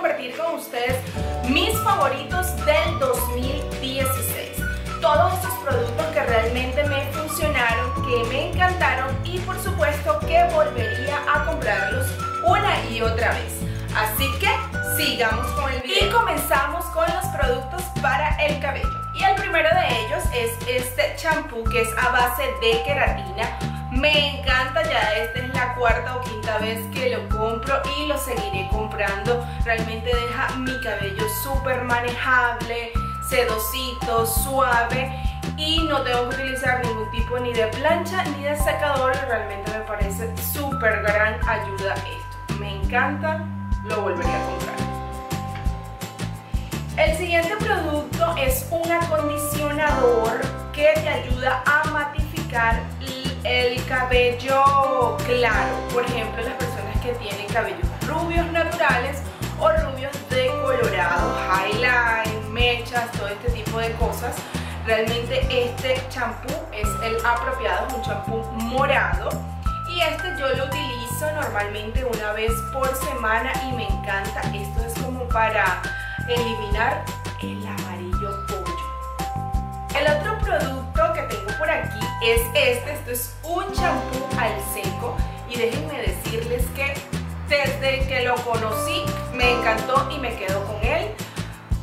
compartir con ustedes mis favoritos del 2016. Todos estos productos que realmente me funcionaron, que me encantaron y por supuesto que volvería a comprarlos una y otra vez. Así que sigamos con el video. Y comenzamos con los productos para el cabello. Y el primero de ellos es este champú que es a base de queratina me encanta, ya esta es la cuarta o quinta vez que lo compro y lo seguiré comprando. Realmente deja mi cabello súper manejable, sedosito, suave y no tengo que utilizar ningún tipo ni de plancha ni de secador. Realmente me parece súper gran ayuda esto. Me encanta, lo volvería a comprar. El siguiente producto es un acondicionador que te ayuda a matificar el cabello claro, por ejemplo las personas que tienen cabellos rubios naturales o rubios decolorados, highlight, mechas, todo este tipo de cosas. Realmente este champú es el apropiado, es un champú morado y este yo lo utilizo normalmente una vez por semana y me encanta. Esto es como para eliminar el amarillo pollo. El otro producto que tengo por aquí es este, esto es un champú al seco y déjenme decirles que desde que lo conocí me encantó y me quedo con él.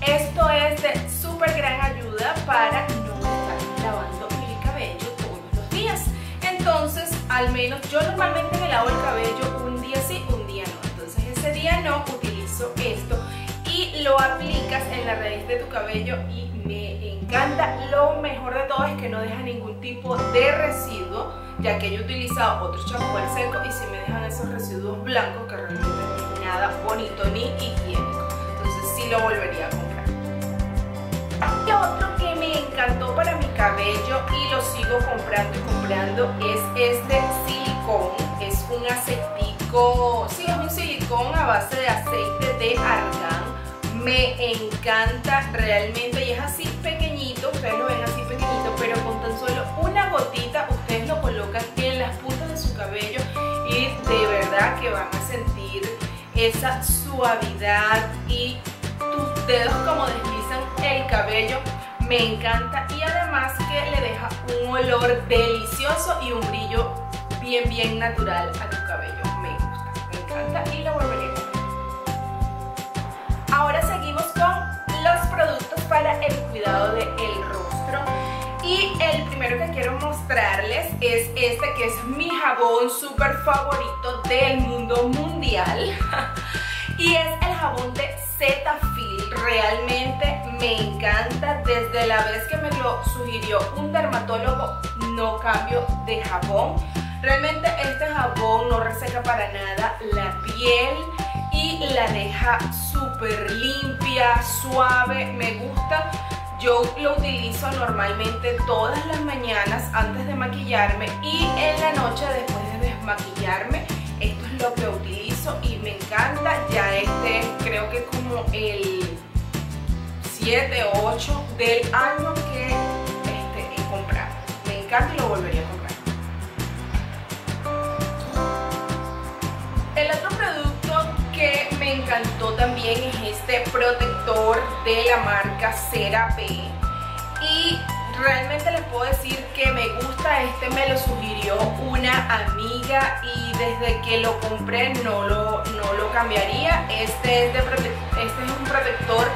Esto es de súper gran ayuda para no estar lavando mi cabello todos los días. Entonces, al menos yo normalmente me lavo el cabello un día sí, un día no. Entonces ese día no utilizo esto y lo aplicas en la raíz de tu cabello y me encanta. Lo mejor de todo es que no deja ningún tipo de residuo, ya que yo he utilizado otro champú al seco y si me dejan esos residuos blancos que realmente no es nada bonito ni higiénico. Entonces sí lo volvería a comprar. Y otro que me encantó para mi cabello y lo sigo comprando y comprando es este silicón. Es un aceitico, sí, es un silicón a base de aceite de argán me encanta realmente y es así pequeñito, ustedes lo ven así pequeñito, pero con tan solo una gotita ustedes lo colocan en las puntas de su cabello y de verdad que van a sentir esa suavidad y tus dedos como deslizan el cabello. Me encanta y además que le deja un olor delicioso y un brillo bien bien natural a tu Y el primero que quiero mostrarles es este que es mi jabón súper favorito del mundo mundial. y es el jabón de Cetaphil. Realmente me encanta. Desde la vez que me lo sugirió un dermatólogo, no cambio de jabón. Realmente este jabón no reseca para nada la piel y la deja súper limpia, suave, me gusta. Yo lo utilizo normalmente todas las mañanas antes de maquillarme y en la noche después de desmaquillarme. Esto es lo que utilizo y me encanta. Ya este creo que es como el 7 o 8 del año que este, he comprado. Me encanta y lo volvería a comprar. encantó también es este protector de la marca CeraVe y realmente les puedo decir que me gusta, este me lo sugirió una amiga y desde que lo compré no lo, no lo cambiaría. Este es, de este es un protector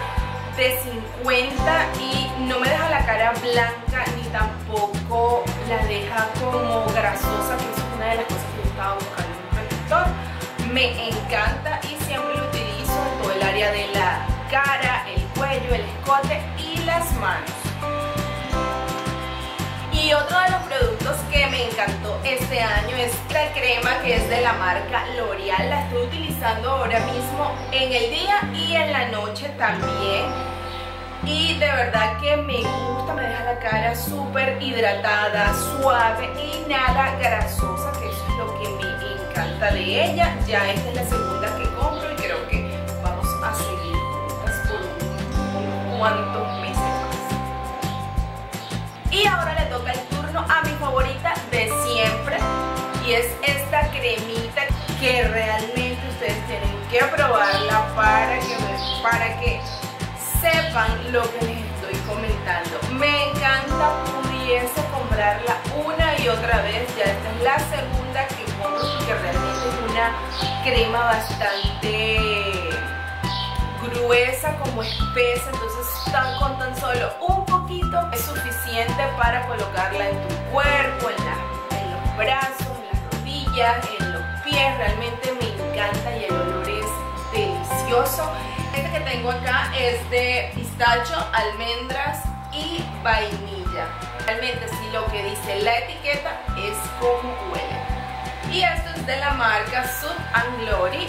de 50 y no me deja la cara blanca ni tampoco la deja como grasosa, que es una de las cosas que estaba buscando un protector. Me encanta y las manos. Y otro de los productos que me encantó este año es la crema que es de la marca L'Oreal. La estoy utilizando ahora mismo en el día y en la noche también. Y de verdad que me gusta, me deja la cara súper hidratada, suave y nada grasosa, que eso es lo que me encanta de ella. Ya esta es la segunda que compro cuantos meses más. Y ahora le toca el turno a mi favorita de siempre y es esta cremita que realmente ustedes tienen que probarla para que, para que sepan lo que les estoy comentando. Me encanta, pudiese comprarla una y otra vez. Ya esta es la segunda que compro porque realmente es una crema bastante gruesa, como espesa. Entonces con tan solo un poquito es suficiente para colocarla en tu cuerpo, en, los brazos, en las rodillas, en los pies. Realmente me encanta y el olor es delicioso. Este que tengo acá es de pistacho, almendras y vainilla. Realmente si lo que dice la etiqueta es como huele. Y esto es de la marca Sub and Glory.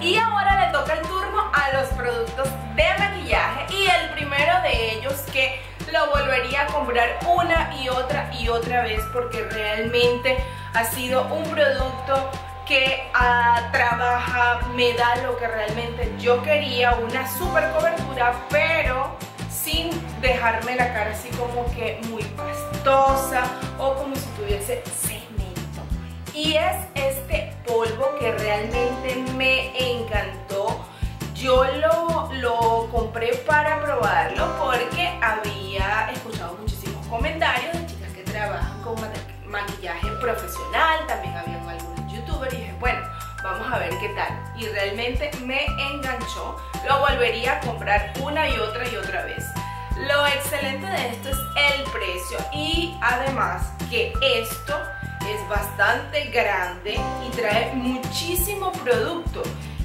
Y ahora le toca el turno los productos de maquillaje y el primero de ellos que lo volvería a comprar una y otra y otra vez porque realmente ha sido un producto que uh, trabaja, me da lo que realmente yo quería, una super cobertura, pero sin dejarme la cara así como que muy pastosa o como si tuviese cemento. Y es este polvo que realmente me encantó. Yo lo, lo compré para probarlo porque había escuchado muchísimos comentarios de chicas que trabajan con maquillaje profesional, también había y dije, bueno, vamos a ver qué tal. Y realmente me enganchó. Lo volvería a comprar una y otra y otra vez. Lo excelente de esto es el precio y además que esto es bastante grande y trae muchísimo producto.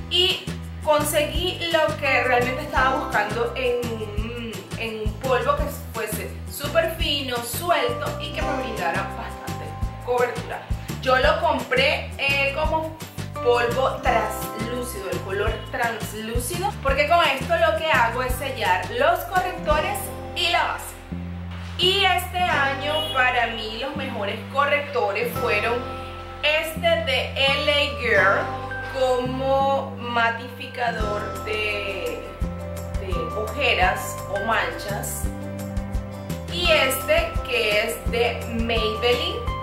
Y conseguí lo que realmente estaba buscando en, en un polvo que fuese súper fino, suelto y que me brindara bastante cobertura. Yo lo compré eh, como polvo translúcido, el color translúcido, porque con esto lo que hago es sellar los correctores y la base. Y este año para mí los mejores correctores fueron este de LA Girl como matificador de, ojeras o manchas. Y este que es de Maybelline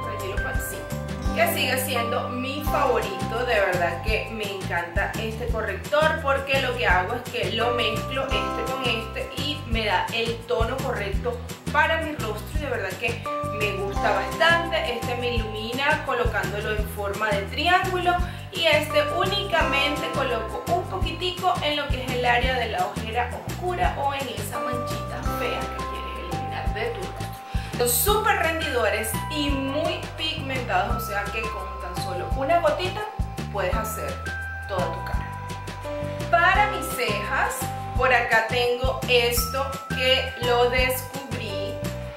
que sigue siendo mi favorito, de verdad que me encanta este corrector porque lo que hago es que lo mezclo este con este y me da el tono correcto para mi rostro. Y de verdad que me gusta bastante, este me ilumina colocándolo en forma de triángulo y este únicamente coloco un poquitico en lo que es el área de la ojera oscura o en esa manchita fea que quieres eliminar de tu rostro. Son súper rendidores y muy pigmentados, o sea que con tan solo una gotita puedes hacer toda tu cara. Para mis cejas, por acá tengo esto que lo descubrí,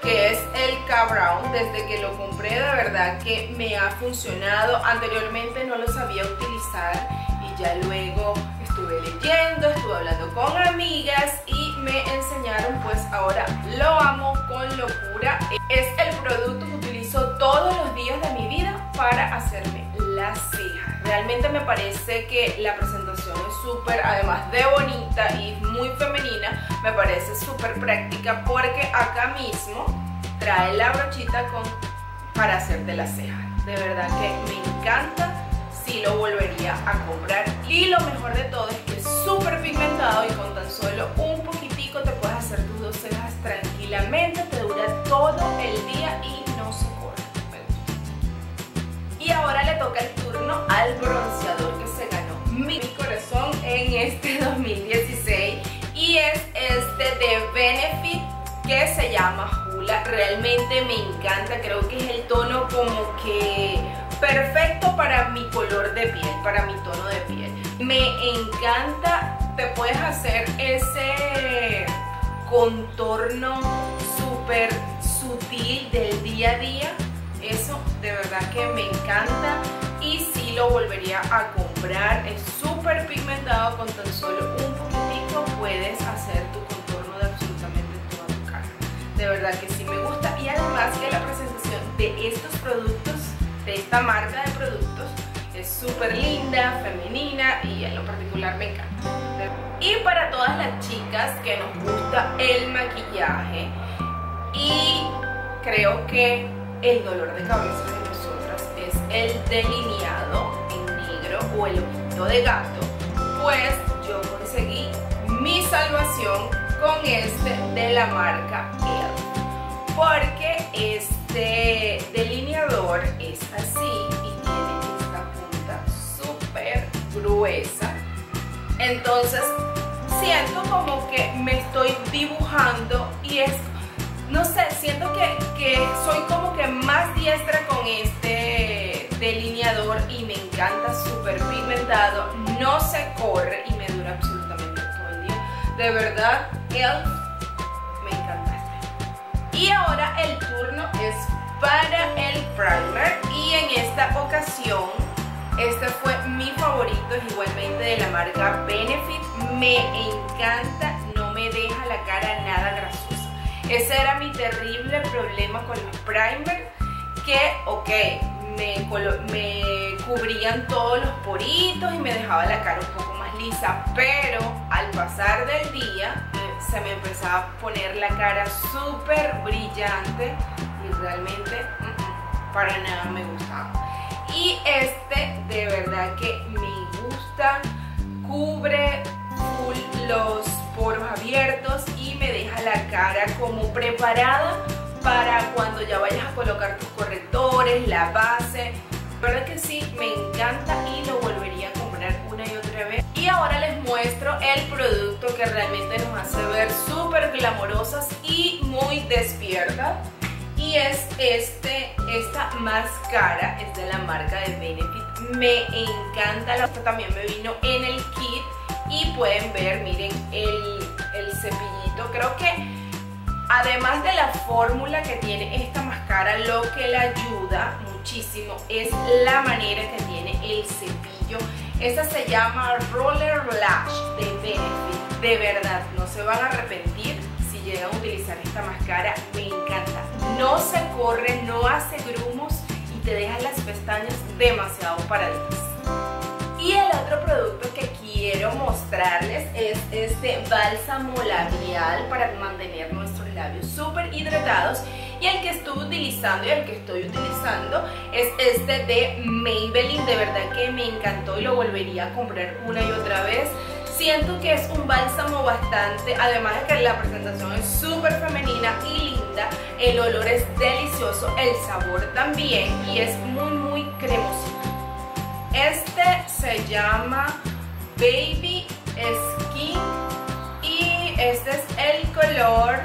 que es el K-Brown. Desde que lo compré, de verdad que me ha funcionado. Anteriormente no lo sabía utilizar y ya luego estuve leyendo, estuve hablando con amigas y me enseñaron, pues ahora lo amo con locura. Es el producto que utilizo todos los días de mi vida para hacerme las cejas. Realmente me parece que la presentación es súper, además de bonita y muy femenina, me parece súper práctica porque acá mismo trae la brochita con, para hacerte las cejas. De verdad que me encanta, si lo volvería a comprar. Y lo mejor de todo es que es súper pigmentado y con tan solo un poquitico te puedes hacer tus dos cejas tranquilamente, te dura todo el día y no se corre. Y ahora le toca el turno al bronceador Benefit que se llama Hula. Realmente me encanta, creo que es el tono como que perfecto para mi color de piel, para mi tono de piel. Me encanta, te puedes hacer ese contorno súper sutil del día a día. Eso de verdad que me encanta y sí lo volvería a comprar. Es súper pigmentado con tan solo un poquitico puedes hacer tu contorno De verdad que sí me gusta y además que la presentación de estos productos de esta marca de productos es súper linda, femenina y en lo particular me encanta. Y para todas las chicas que nos gusta el maquillaje y creo que el dolor de cabeza de nosotras es el delineado en negro o el ojito de gato pues yo conseguí mi salvación con este de la marca ELF porque este delineador es así y tiene esta punta súper gruesa entonces siento como que me estoy dibujando y es no sé, siento que, que soy como que más diestra con este delineador y me encanta súper pigmentado, no se corre y me dura absolutamente todo el día. De verdad, este. Y ahora el turno es para el primer y en esta ocasión este fue mi favorito, es igualmente de la marca Benefit. Me encanta, no me deja la cara nada grasosa. Ese era mi terrible problema con los primers, que, ok, me, me cubrían todos los poritos y me dejaba la cara un poco más lisa, pero al pasar del día se me empezaba a poner la cara súper brillante y realmente para nada me gustaba. Y este de verdad que me gusta, cubre los poros abiertos y me deja la cara como preparada para cuando ya vayas a colocar tus correctores, la base. verdad que sí, me encanta y lo volvería a comprar una y otra vez. Y ahora les muestro el producto que realmente nos hace ver súper glamorosas y muy despiertas. Y es este, esta máscara, es de la marca de Benefit. Me encanta, esta también me vino en el kit y pueden ver, miren, el, el cepillito. Creo que además de la fórmula que tiene esta máscara, lo que le ayuda muchísimo es la manera que tiene el cepillo. Esta se llama Roller Lash de Benefit. De verdad, no se van a arrepentir si llegan a utilizar esta máscara. Me encanta. No se corre, no hace grumos y te deja las pestañas demasiado paraditas. Y el otro producto que quiero mostrarles es este bálsamo labial para mantener nuestros labios súper hidratados y el que estuve utilizando y el que estoy utilizando es este de Maybelline, de verdad que me encantó y lo volvería a comprar una y otra vez siento que es un bálsamo bastante, además de que la presentación es súper femenina y linda, el olor es delicioso, el sabor también y es muy muy cremoso. Este se llama Baby Skin y este es el color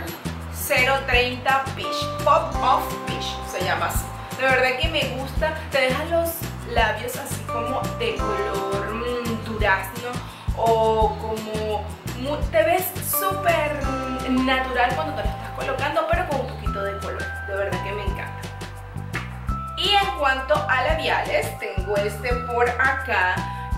030 Peach, Pop of Peach se llama así. De verdad que me gusta, te deja los labios así como de color mm, durazno o como te ves súper natural cuando te lo estás colocando pero con un poquito de color, de verdad que me encanta. Y en cuanto a labiales, tengo este por acá,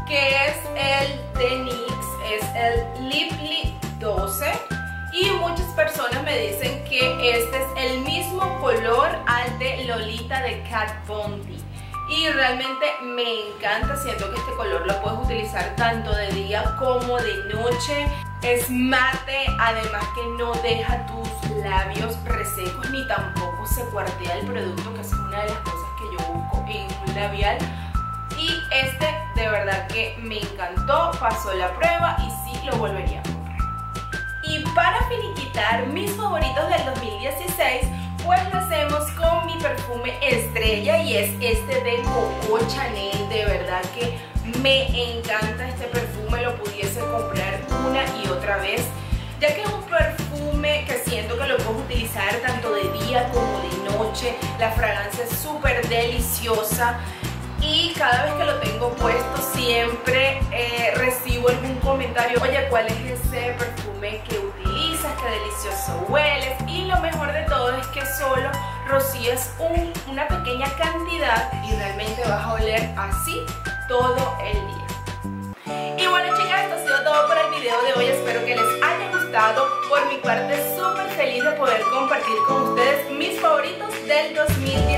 que es el de NYX, es el Liply 12. Y muchas personas me dicen que este es el mismo color al de Lolita de Kat Von D. Y realmente me encanta, siento que este color lo puedes utilizar tanto de día como de noche. Es mate, además que no deja tus labios resecos ni tampoco se cuartea el producto, que es una de las cosas que yo busco en un labial y este de verdad que me encantó, pasó la prueba y sí lo volvería. Y para finiquitar mis favoritos del 2016, pues lo hacemos con mi perfume estrella y es este de Coco Chanel, de verdad que me encanta este perfume, lo pudiese comprar una y otra vez, ya que es un perfume que siento que lo puedo utilizar tanto de día como de noche, la fragancia es súper deliciosa, y cada vez que lo tengo puesto siempre eh, recibo algún comentario, oye, ¿cuál es ese perfume que utilizas? Qué delicioso hueles y lo mejor de todo es que solo rocías una pequeña cantidad y realmente vas a oler así todo el día. Y bueno chicas, esto ha sido todo por el video de hoy, espero que les haya gustado. Por mi parte súper feliz de poder compartir con ustedes mis favoritos del 2016.